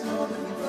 this moment.